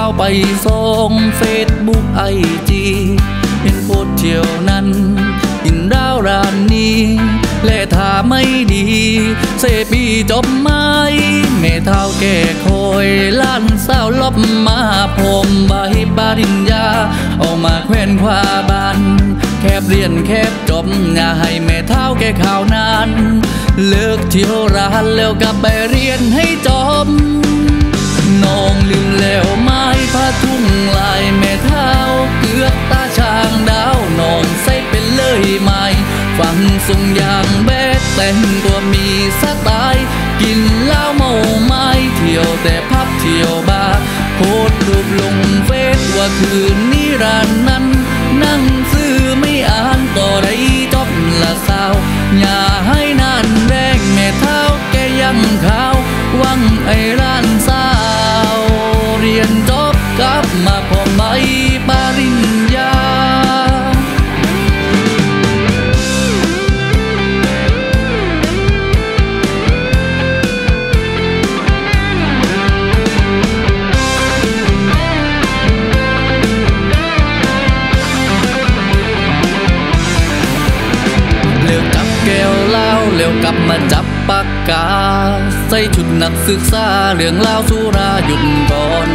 ข้าไปส่องเฟซบุ๊กไอจีเห็นโพสเที่ยวนั้นยินดาวร้านนี้ และถ้าไม่ดีเสปีจบไหมแม่เท่าแก่คอยล้านสาวลบมาผมใบปาริญญาเอามาแควนควาบานแคบเรียนแคบจบอย่าให้แม่เท่าแก่ข่าวนานเลิกเที่ยวร้านแล้วกลับไปเรียนให้จบ น้องลืมแล้วไม้ผ้าทุ่งลายแม่เท้าเกือกตาช่างดาวนองใส่เป็นเลยไหมฟังทรงอย่างแบดแต่งตัวมีสไตล์กินเหล้าเมาไม้เที่ยวแต่พับเที่ยวบาร์โพสรูปลงเฟซว่าคืนนี้ร้านนั้น นั่งซื้อไม่อ่านต่อได้จบละสาว อย่าให้นานแรงแม่เท้าแกยังขาววังไอ้ พ ก้วเหล้วกลับมาจับปากกา ใส่ชุดนักศึกษาเรื่องเล่าสุราหยุดก่อน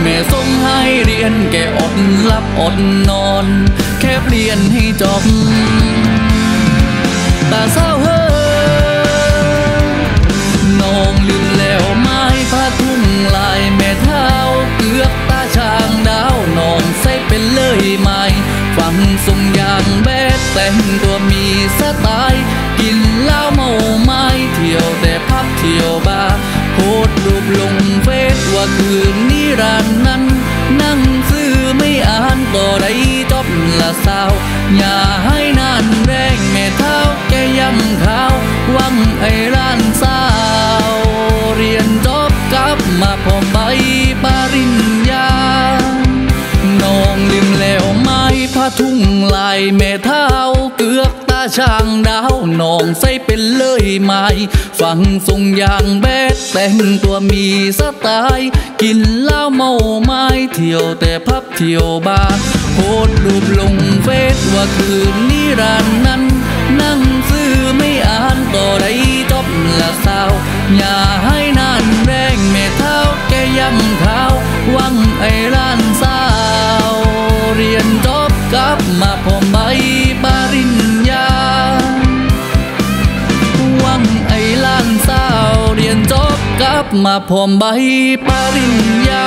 แม่ส่งให้เรียนแกอดหลับอดนอน แค่เรียนให้จบตา ร้านนั้นนั่งซื้อไม่อ่านต่อได้จบละสาว อย่าให้นานแรงแม่เท้าแกยังขาวหวังไอ้ร้านสาว เรียนจบกลับมาพอใบปริญญา น้องลืมแล้วไม้ผ้าทุ่งลายแม่เท้าเกือก ช่างดาวนองใส่เป็นเลยไหมฟังทรงอย่างแบดแต่งตัวมีสไตล์กินเหล้าเมาไม้เที่ยวแต่พับเที่ยวบาร์โพสรูปลงเฟซว่าคืนนี้ร้านนั้นนั่งซื้อไม่อ่านต่อได้จบละสาว อย่าให้นานแรงแม่เท้าแกยังขาววังไอ้ร้านสาว เรียนจบกลับมาพอมใบปริญับมาพรมใบปริญญา